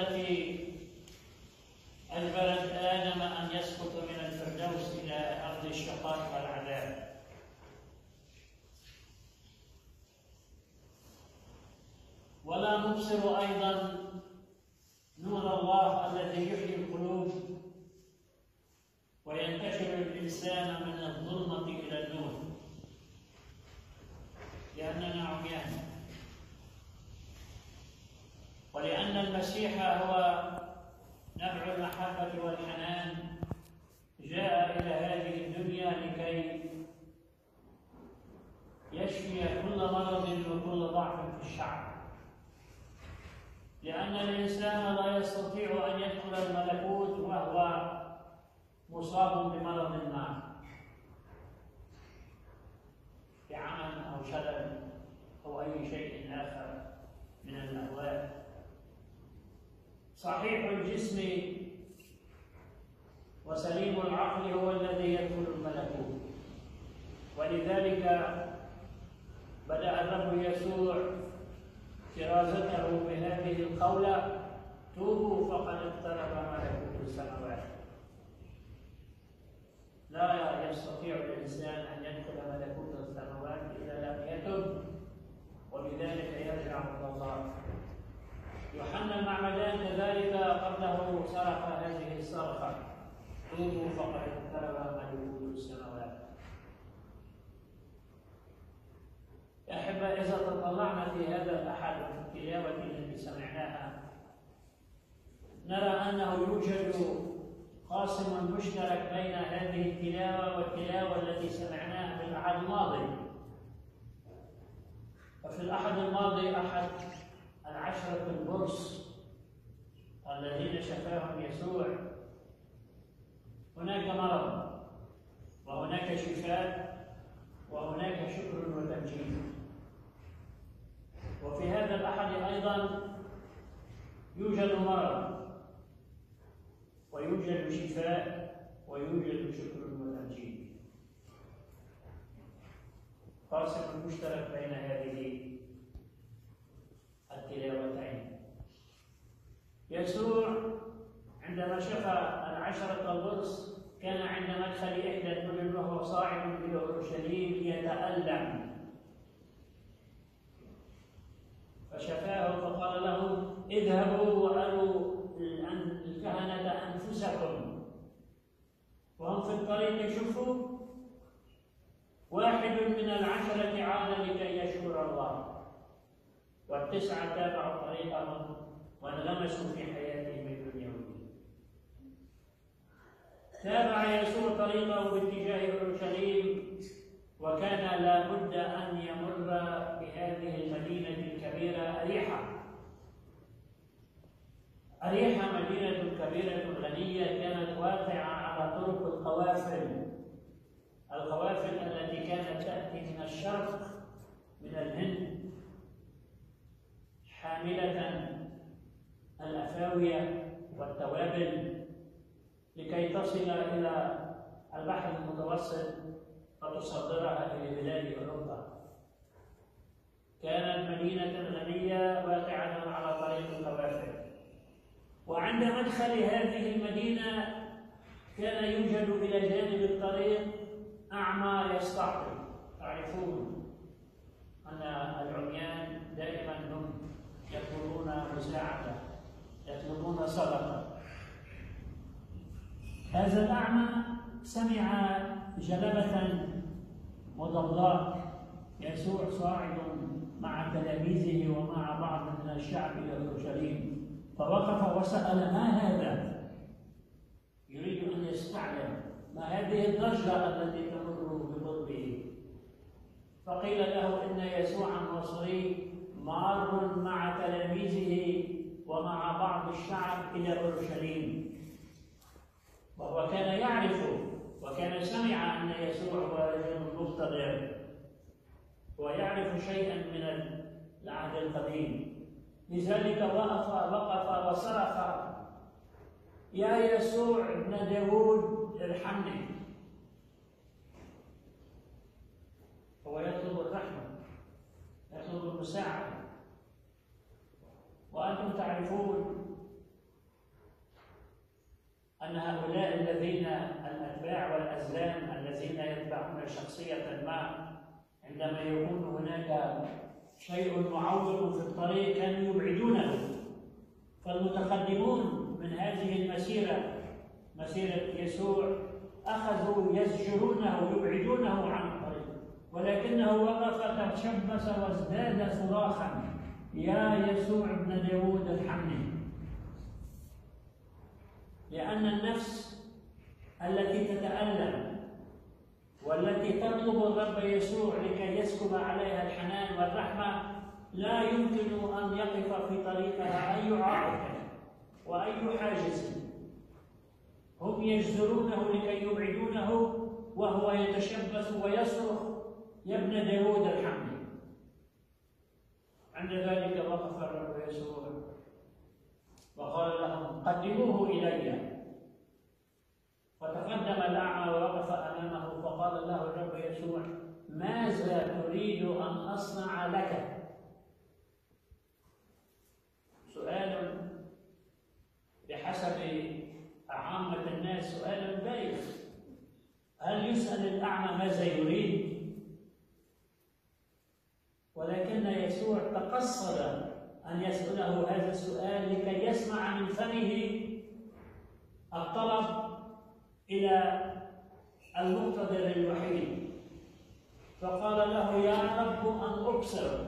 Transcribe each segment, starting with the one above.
التي أجبرت آدم أن يسقط من الفردوس إلى أرض الشقاء والعذاب. ولا نبصر أيضا نور الله الذي يحيي القلوب وينتشل الإنسان من الظلمة إلى النور. لأننا عميان. ولأن المسيح هو نبع المحبة والحنان جاء إلى هذه الدنيا لكي يشفي كل مرض وكل ضعف في الشعب. لأن الإنسان لا يستطيع أن يدخل الملكوت وهو مصاب بمرض ما. بعمل أو شلل أو أي شيء آخر من الأهوال صحيح الجسم وسليم العقل هو الذي يدخل الملكوت. ولذلك بدأ الرب يسوع كرازته بهذه القولة توبوا فقد اقترب ملكوت السماوات لا يستطيع الإنسان أن يدخل ملكوت السماوات إذا لم يتب وبذلك يرجع إلى الله يوحنا المعمدان كذلك قبله صرخ هذه الصرخة توبوا فقد اقترب ملكوت السماوات يا أحبة إذا تطلعنا في هذا الأحد وفي التلاوة التي سمعناها نرى أنه يوجد قاسم مشترك بين هذه التلاوة والتلاوة التي سمعناها في الأحد الماضي. ففي الأحد الماضي أحد العشرة البرص الذين شفاهم يسوع. هناك مرض وهناك شفاء وهناك شكر وتمجيد. وفي هذا الأحد أيضا يوجد مرض ويوجد شفاء ويوجد شكر وتمجيد قاسم مشترك بين هذه التلاوتين. يسوع عندما شفى العشرة البرص كان عند مدخل إحدى المدن وهو صاعد إلى أورشليم يتألم. فشفاه فقال له اذهبوا وأروا وهم في الطريق يشوفوا واحد من العشرة عاد لكي يشكر الله. والتسعة تابعوا طريقهم وانغمسوا في حياتهم الدنيوية تابع يسوع طريقه باتجاه اورشليم وكان لا بد أن يمر بهذه المدينة الكبيرة اريحه اريحه مدينه كبيره غنيه كانت واقعه على طرق القوافل القوافل التي كانت تاتي من الشرق من الهند حاملة الأفاوية والتوابل لكي تصل إلى البحر المتوسط وتصدرها إلى بلاد أوروبا. كانت مدينة غنية واقعة على طريق القوافل. وعند مدخل هذه المدينة كان يوجد إلى جانب الطريق أعمى يستعطي تعرفون أن العميان دائما هم يطلبون مساعدة يطلبون صدقة هذا الأعمى سمع جلبة وضوضاء يسوع صاعد مع تلاميذه ومع بعض من الشعب إلى أورشليم فوقف وسأل ما هذا؟ يريد أن يستعلم ما هذه الضجة التي تمر فقيل له إن يسوع الناصري مار مع تلاميذه ومع بعض الشعب إلى أورشليم. وهو كان يعرف وكان سمع أن يسوع هو رجل مقتدر ويعرف شيئا من العهد القديم. لذلك وقف وقف وصرخ يا يسوع ابن داود ارحمني. أن هؤلاء الذين الأتباع والأزلام الذين يتبعون شخصية ما عندما يكون هناك شيء معوق في الطريق كانوا يبعدونه. فالمتقدمون من هذه المسيرة مسيرة يسوع أخذوا يزجرونه ويبعدونه عن الطريق. ولكنه وقف تشبث وازداد صراخا. يا يسوع ابن داود ارحمني. لأن النفس التي تتألم والتي تطلب الرب يسوع لكي يسكب عليها الحنان والرحمة لا يمكن أن يقف في طريقها. أي عائق وأي حاجز هم يجزرونه لكي يبعدونه وهو يتشبث ويصرخ يا ابن داود ارحمني. عند ذلك وقف الرب يسوع وقال لهم قدموه إلي. فتقدم الأعمى ووقف أمامه فقال له الرب يسوع ماذا تريد أن أصنع لك؟ سؤال بحسب عامة الناس سؤال بايخ هل يسأل الأعمى ماذا يريد؟ ولكن يسوع تقصد أن يسأله هذا السؤال لكي يسمع من فمه الطلب إلى المقتدر الوحيد. فقال له يا رب أن أبصر.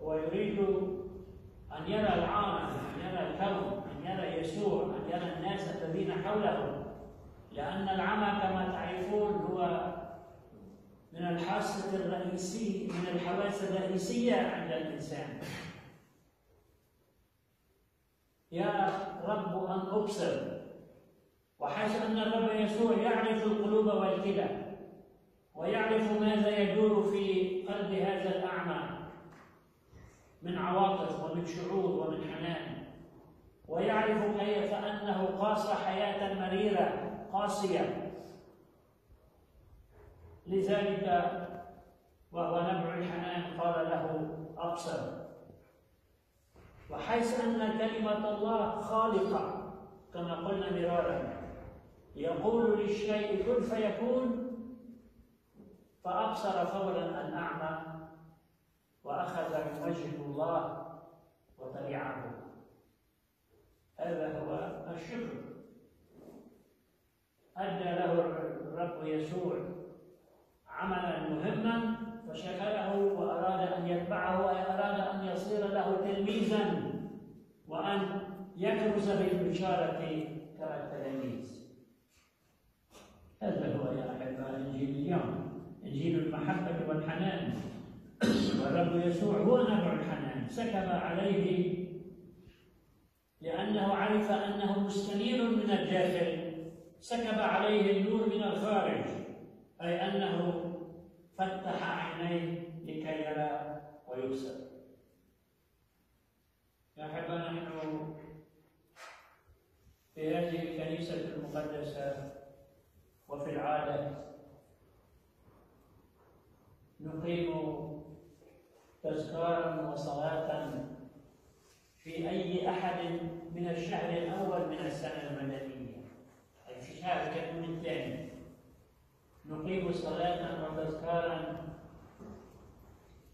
ويريد أن يرى العالم أن يرى الكون أن يرى يسوع أن يرى الناس الذين حوله. لأن العمى كما تعرفون هو من الحاسة الرئيسية من الحواس الرئيسية عند الإنسان. يا رب أن أبصر. وحيث أن الرب يسوع يعرف القلوب والكلى ويعرف ماذا يدور في قلب هذا الأعمى من عواطف ومن شعور ومن حنان ويعرف كيف أنه قاس حياة مريرة قاسية. لذلك وهو نبع الحنان قال له أبصر. وحيث أن كلمة الله خالقة كما قلنا مرارا. يقول للشيء كن فيكون فأبصر فورا الأعمى وأخذ من وجه الله وتبعه هذا هو الشكر. أدى له الرب يسوع عملا مهما فشكره وأراد أن يتبعه وأراد أن يصير له تلميذا وأن يكرز بالبشارة كما التلاميذ هذا هو يا أحباء إنجيل اليوم. إنجيل المحبة والحنان. والرب يسوع هو نبع الحنان. سكب عليه لأنه عرف أنه مستنير من الداخل. سكب عليه النور من الخارج. أي أنه فتح عينيه لكي يرى ويبصر يا أحبة نحن في هذه الكنيسة المقدسة وفي العادة نقيم تذكارا وصلاة في أحد من الشهر الأول من السنة المدنية أي في شهر كانون الثاني. نقيم صلاة وتذكارا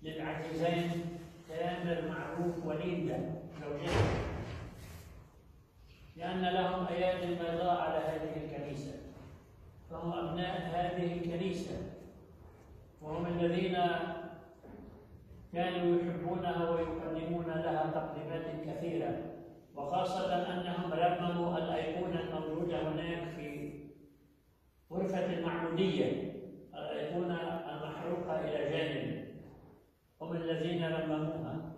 للعزيزين تامر معروف وليدة زوجين لأن لهم أيادي البيضاء على هذه الكنيسة. فهم أبناء هذه الكنيسة. وهم الذين كانوا يحبونها ويقدمون لها تقديمات كثيرة. وخاصة أنهم رمموا الأيقونة الموجودة هناك في غرفة المعمودية الأيقونة المحروقة إلى جانب هم الذين رمموها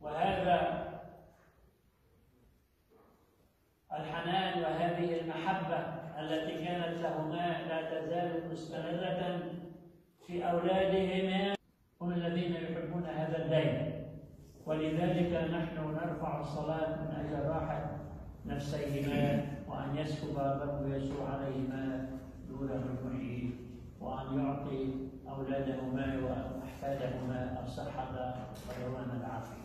وهذا الحنان وهذه المحبة التي كانت لهما لا تزال مستمرة في أولادهما هم الذين يحبون هذا الدين. ولذلك نحن نرفع الصلاة من أجل راحة نفسيهما وأن يسكب الرب يسوع عليهما دوره المحيط وأن يعطي أولادهما وأحفادهما الصحة ودوام العافية.